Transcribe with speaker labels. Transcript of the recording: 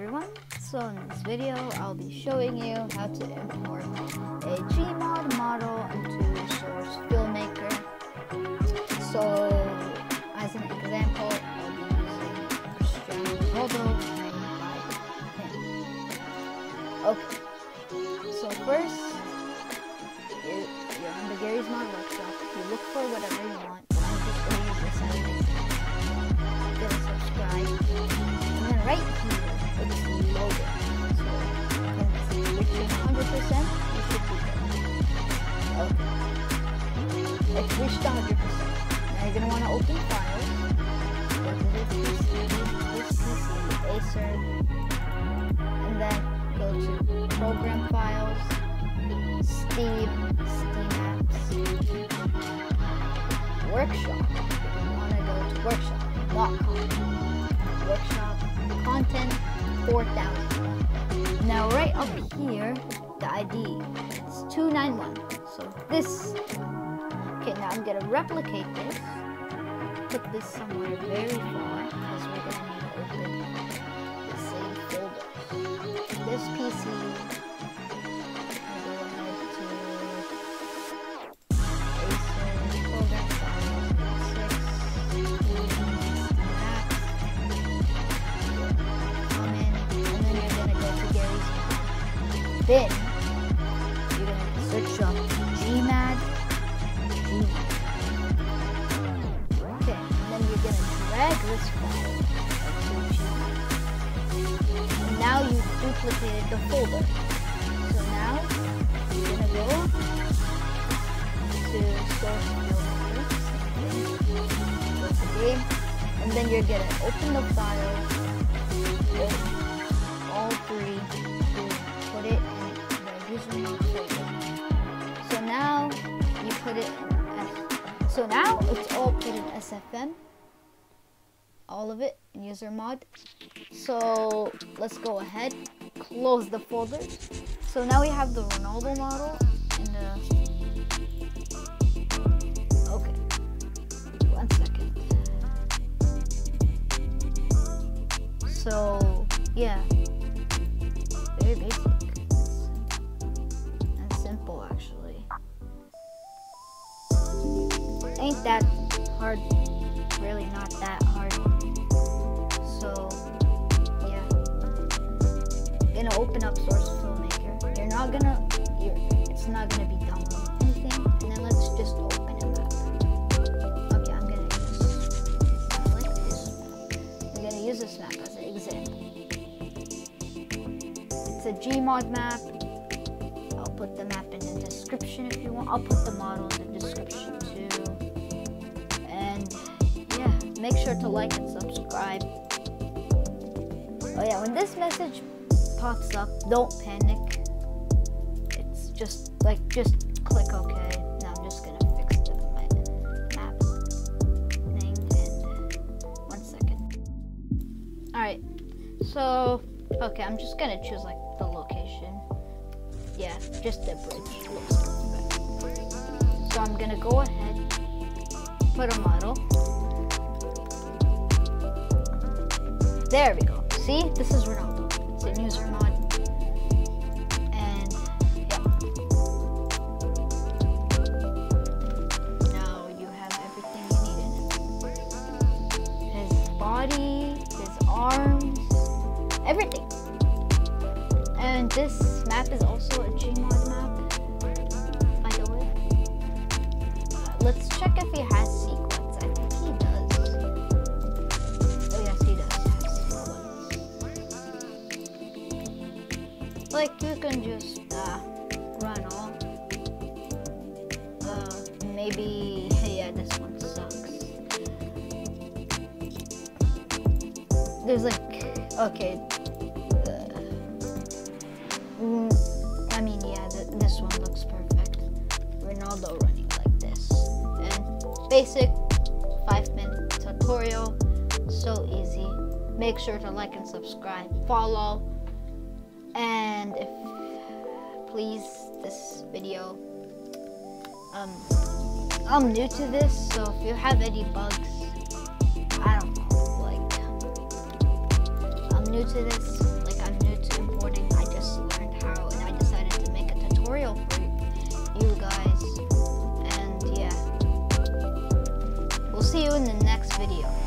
Speaker 1: everyone, so in this video I'll be showing you how to import a Gmod model into Source Filmmaker. So as an example, I'll be using Ronaldo by. Okay, so first, you, you're on the Garry's Mod Workshop, you look for whatever you want, you're going to want to open PC, this PC, Acer, and then go to Program Files, Steam, Steam Apps, Workshop. You want to go to Workshop.com. Workshop content 4000. Now right up here, the ID it's 291. So this, okay, now I'm gonna replicate this, put this somewhere very far because we're gonna need to open the same folder. This PC then And now you duplicated the folder. So now you're gonna go to source go to game, and then you're gonna open the files, all three, put it in the user so now you put it in So now it's all put in SFM. All of it in user mod. So let's go ahead, close the folder. So now we have the Ronaldo model the uh, Okay. One second. So yeah. Very basic. And simple actually. Ain't that hard. Really not that hard. Gonna open up Source Filmmaker. You're not gonna, you're, it's not gonna be downloading anything. And then let's just open it up. Okay, I'm gonna use, like this gonna use this map as an example. It's a Gmod map. I'll put the map in the description if you want. I'll put the model in the description too. And yeah, make sure to like and subscribe. Oh yeah, when this message pops up, don't panic. It's just like, just click OK. Now I'm just gonna fix the map thing and one second. Alright, so, okay, I'm just gonna choose like the location. Yeah, just the bridge. So I'm gonna go ahead, put a model. There we go. See, this is Ronaldo. It's user mod. And. Now you have everything you. His body, his arms, everything. And this map is also a Gmod map, by the way. Let's check if he has like you can just uh, run off. Uh, maybe, yeah, this one sucks. There's like, okay. Uh, mm, I mean, yeah, th this one looks perfect. Ronaldo running like this. And basic five minute tutorial, so easy. Make sure to like and subscribe, follow, and if please this video um I'm new to this so if you have any bugs I don't know like I'm new to this like I'm new to importing I just learned how and I decided to make a tutorial for you guys. And yeah. We'll see you in the next video.